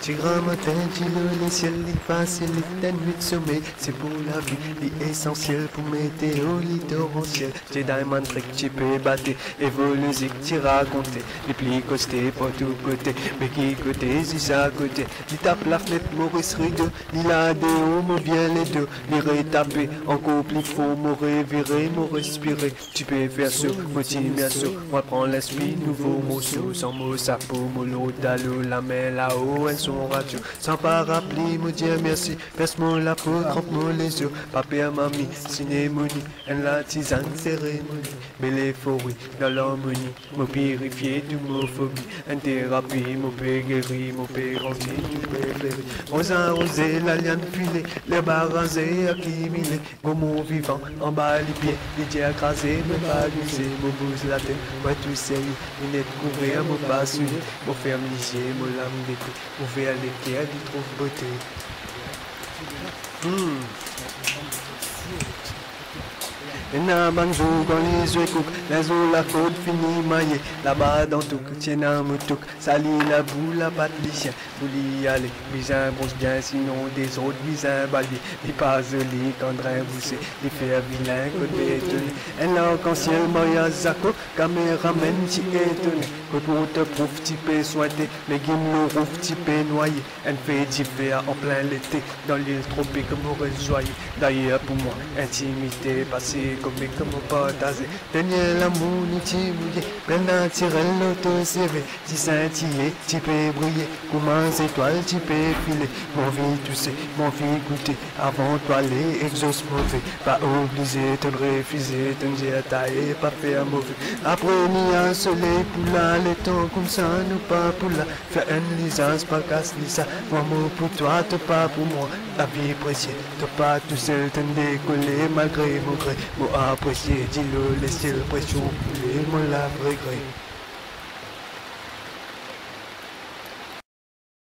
Matin, dis-le, les ciels, les faces et les nuit de sommeil. C'est pour la vie, l'essentiel pour météo, littorentiel. J'ai diamond trick, tu peux battre, évoluer, tu raconter. Les plis costés, pour tout côté, mais qui côté, si ça à côté. Il tape la fenêtre, Maurice Rideau, il a des me vient les deux. Les retaper, en couple, il faut me revirer, me respirer. Tu peux faire ça, faut-il bien sûr. Moi, prends l'esprit, nouveau mot, sans mot, sapo, mollo, dalo, la main là-haut, elles sont radio. Sans parapluie, me dire merci. Perce-moi la peau, trempe-moi les yeux. Papa, mamie, cinémonie, un la tisane, cérémonie. Mais l'euphorie, dans l'harmonie, me purifier d'homophobie. Un thérapie, me peut guérir, me grandir, me peut fleurir. Aux arrosés, la liane filée, les barrasés, accumulés. Gomo vivant, en bas les pieds, les dieux écrasés, me baluser, me bouse la tête. Moi, tout sérieux, une courir, me passe une, me yeux, me lame d'été. Ouvert les quais, il trouve beauté. Hmm. Ena banjou quand les yeux coupent, les eaux la côte finit maillée, là-bas dans tout, tiens un moutouk, sali la boule, la patte les chiens, vous y aller, bizarre bronze bien, sinon des autres bizarres baliers, les pas les candrins boussés, les fers vilains, côté étonné, un arc-en-ciel, moya zako, caméraman si étonné, que pour te prouve typé soigné, les guim le rouf typé noyé, un fait d'hiver en plein l'été, dans l'île tropique, mauvais joyeux, d'ailleurs pour moi, intimité passée, comme comme partager. Dernier l'amour, ni tu mouillé, plein naturel, l'auto CV. Si scintillé, tu peux briller, comment étoiles, tu peux filer. Mon vie, tu sais, mon vie goûter, avant toi les exos mauvais. Pas obligé de refuser, de dire tailler, pas faire mauvais. Après, ni un soleil pour là, le temps comme ça, nous pas pour là. Faire une licence, pas casse ça. Moi, mot pour toi, te pas pour moi. La vie précieuse, te pas tout seul, t'en décoller malgré mon gré. Mo apprécier, dis-le, laissez le pression, couler, mon la regret.